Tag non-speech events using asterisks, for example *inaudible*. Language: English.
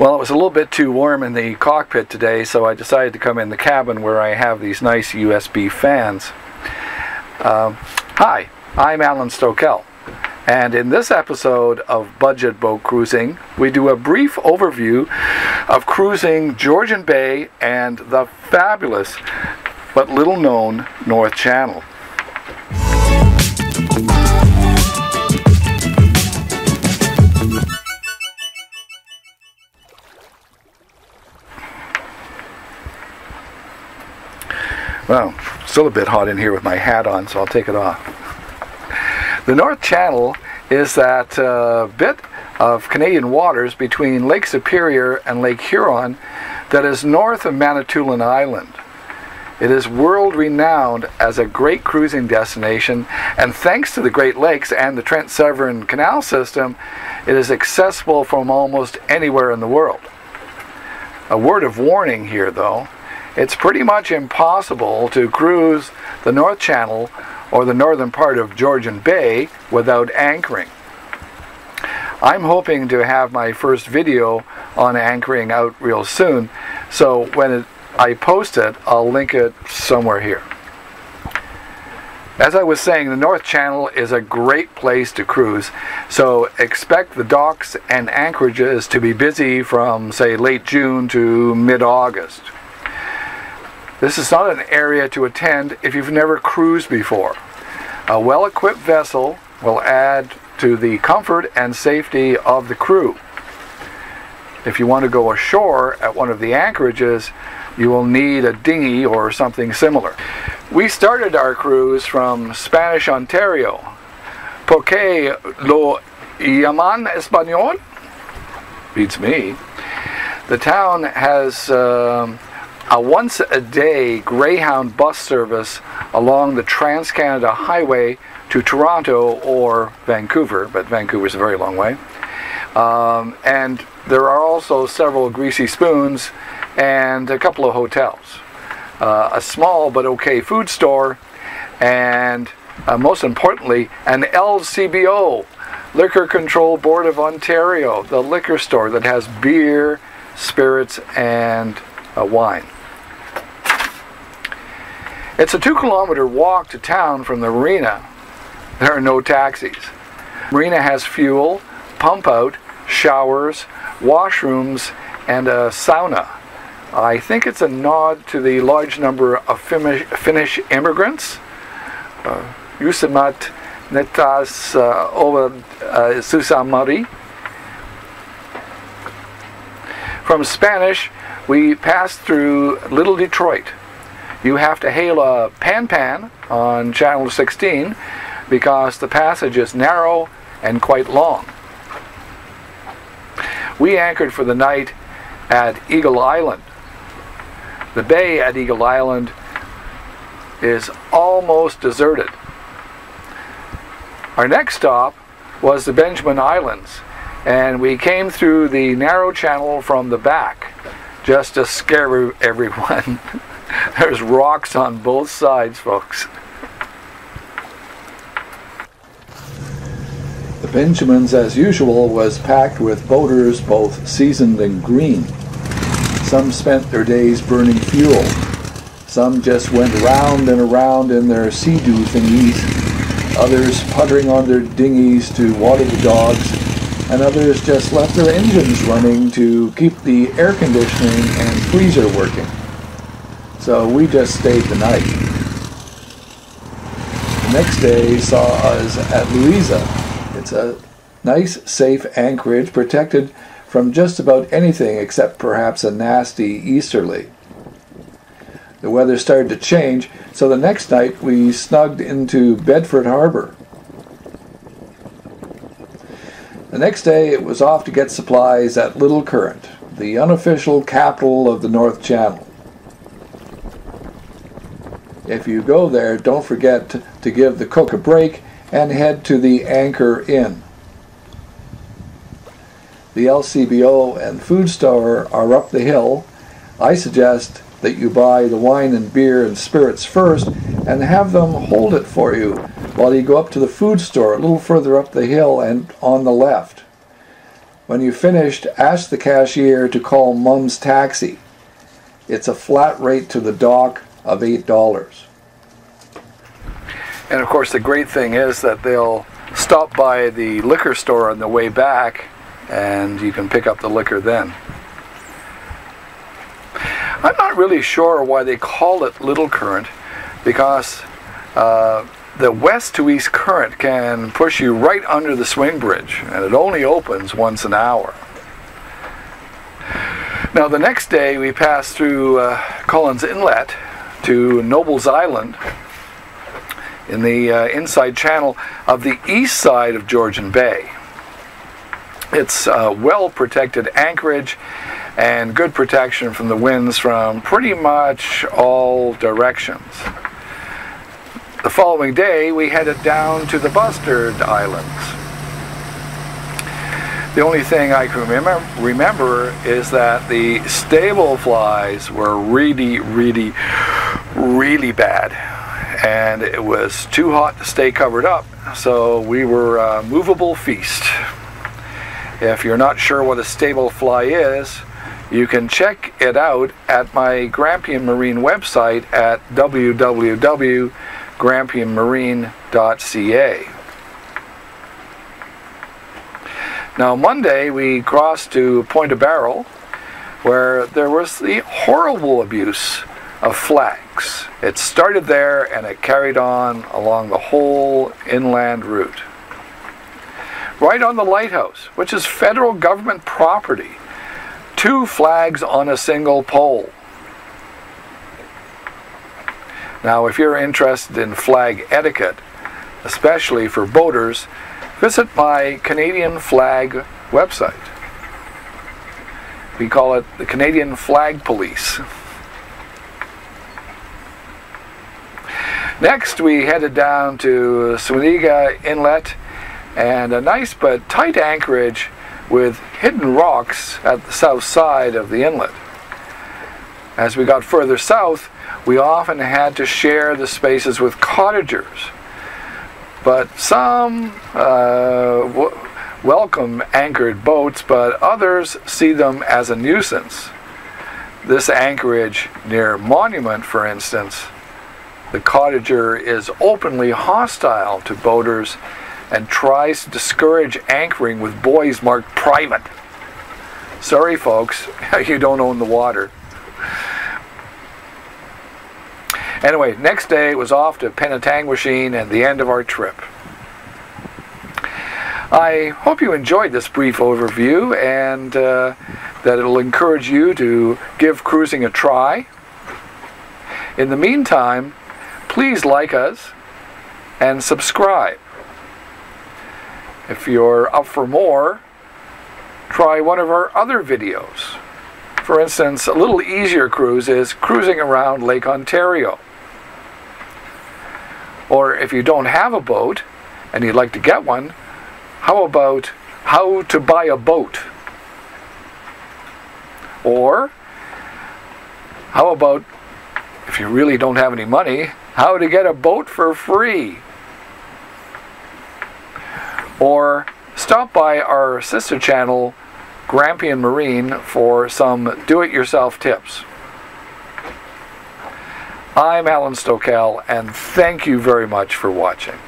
Well, it was a little bit too warm in the cockpit today, so I decided to come in the cabin where I have these nice USB fans. Uh, hi, I'm Alan Stokel, and in this episode of Budget Boat Cruising, we do a brief overview of cruising Georgian Bay and the fabulous but little known North Channel. Well, still a bit hot in here with my hat on, so I'll take it off. The North Channel is that uh, bit of Canadian waters between Lake Superior and Lake Huron that is north of Manitoulin Island. It is world renowned as a great cruising destination, and thanks to the Great Lakes and the Trent Severn Canal System, it is accessible from almost anywhere in the world. A word of warning here, though it's pretty much impossible to cruise the North Channel or the northern part of Georgian Bay without anchoring. I'm hoping to have my first video on anchoring out real soon, so when it, I post it, I'll link it somewhere here. As I was saying, the North Channel is a great place to cruise, so expect the docks and anchorages to be busy from, say, late June to mid August. This is not an area to attend if you've never cruised before. A well equipped vessel will add to the comfort and safety of the crew. If you want to go ashore at one of the anchorages, you will need a dinghy or something similar. We started our cruise from Spanish Ontario. ¿Por qué lo llaman español? Beats me. The town has. Uh, a once a day Greyhound bus service along the Trans Canada Highway to Toronto or Vancouver, but Vancouver is a very long way. Um, and there are also several greasy spoons and a couple of hotels. Uh, a small but okay food store, and uh, most importantly, an LCBO, Liquor Control Board of Ontario, the liquor store that has beer, spirits, and uh, wine. It's a two kilometer walk to town from the marina. There are no taxis. Marina has fuel, pump out, showers, washrooms, and a sauna. I think it's a nod to the large number of Finnish immigrants. Uh, Jusemat netas uh, over uh, Susamari. From Spanish, we passed through Little Detroit you have to hail a pan pan on channel 16 because the passage is narrow and quite long. We anchored for the night at Eagle Island. The bay at Eagle Island is almost deserted. Our next stop was the Benjamin Islands, and we came through the narrow channel from the back just to scare everyone. *laughs* There's rocks on both sides, folks. The Benjamins, as usual, was packed with boaters both seasoned and green. Some spent their days burning fuel. Some just went round and around in their sea-doo thingies. Others puttering on their dinghies to water the dogs. And others just left their engines running to keep the air conditioning and freezer working. So we just stayed the night. The next day saw us at Louisa. It's a nice, safe anchorage protected from just about anything except perhaps a nasty easterly. The weather started to change, so the next night we snugged into Bedford Harbor. The next day it was off to get supplies at Little Current, the unofficial capital of the North Channel. If you go there, don't forget to give the cook a break and head to the Anchor Inn. The LCBO and food store are up the hill. I suggest that you buy the wine and beer and spirits first and have them hold it for you while you go up to the food store a little further up the hill and on the left. When you've finished, ask the cashier to call Mum's Taxi. It's a flat rate to the dock of $8. And of course, the great thing is that they'll stop by the liquor store on the way back and you can pick up the liquor then. I'm not really sure why they call it Little Current because uh, the west to east current can push you right under the swing bridge and it only opens once an hour. Now the next day we passed through uh, Collins Inlet to Noble's Island in the uh, inside channel of the east side of Georgian Bay. It's uh, well protected anchorage and good protection from the winds from pretty much all directions. The following day we headed down to the Bustard Islands. The only thing I can remember, remember is that the stable flies were really, really, really bad and it was too hot to stay covered up, so we were a movable feast. If you're not sure what a stable fly is, you can check it out at my Grampian Marine website at www.grampianmarine.ca. Now, Monday we crossed to Point Barrow, where there was the horrible abuse of flags. It started there and it carried on along the whole inland route. Right on the lighthouse, which is federal government property, two flags on a single pole. Now, if you're interested in flag etiquette, especially for boaters, visit my Canadian flag website. We call it the Canadian Flag Police. Next, we headed down to Shawanaga Inlet and a nice but tight anchorage with hidden rocks at the south side of the inlet. As we got further south, we often had to share the spaces with cottagers. But some uh, welcome anchored boats, but others see them as a nuisance. This anchorage near Monument, for instance, the cottager is openly hostile to boaters and tries to discourage anchoring with buoys marked private. Sorry, folks, *laughs* you don't own the water. Anyway, next day it was off to Penetanguishene and the end of our trip. I hope you enjoyed this brief overview and uh, that it'll encourage you to give cruising a try. In the meantime, please like us and subscribe. If you're up for more, try one of our other videos. For instance, a little easier cruise is cruising around Lake Ontario. Or if you don't have a boat and you'd like to get one, how about how to buy a boat? Or how about you really don't have any money, how to get a boat for free. Or stop by our sister channel, Grampian Marine, for some do-it-yourself tips. I'm Alan Stokel, and thank you very much for watching.